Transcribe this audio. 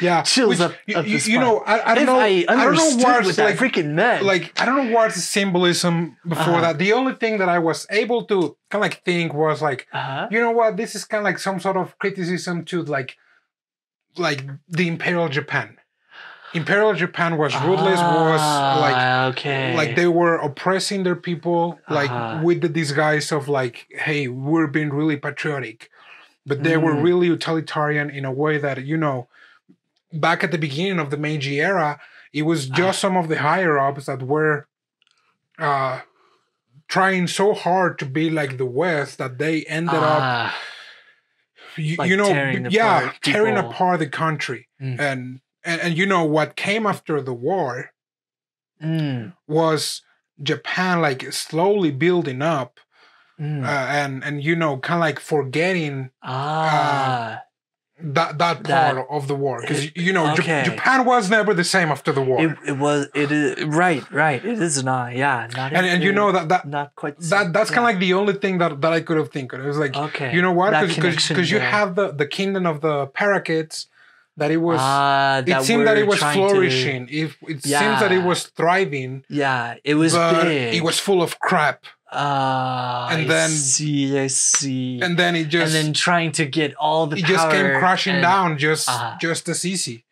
yeah, Chills which, up- You, up you- know, I, I don't if know. I I, don't know what's what that like. freaking meant. like I don't know what's the symbolism before Uh-huh. that. The only thing that I was able to kind of like think was like, uh-huh. you know what, this is kind of like some sort of criticism to like, like the Imperial Japan. Imperial Japan was ruthless. was like Ah, okay. like they were oppressing their people like Uh-huh. with the disguise of like hey we're being really patriotic but they were Mm. really utilitarian in a way that you know back at the beginning of the meiji era it was Ah. just some of the higher ups that were uh trying so hard to be like the west that they ended up Ah, you, like you know tearing yeah apart tearing people. apart the country Mm. and, and and you know what came after the war mm, was Japan like slowly building up mm. uh, and and you know kind of like forgetting ah, that that That- part of the war. Because you know okay. Japan was never the same after the war. It, it was it is right right. It is not yeah not and and you know that that not quite that that's kind of like the only thing that that I could have think of it was like okay. you know what? That because because you have the the kingdom of the parakeets that it was ah, it seemed that it was trying to- flourishing. It, it seems that it was thriving yeah it was it was full of crap ah and I then- see I see and then it just and then trying to get all the it just came crashing and- down just Ah. just as easy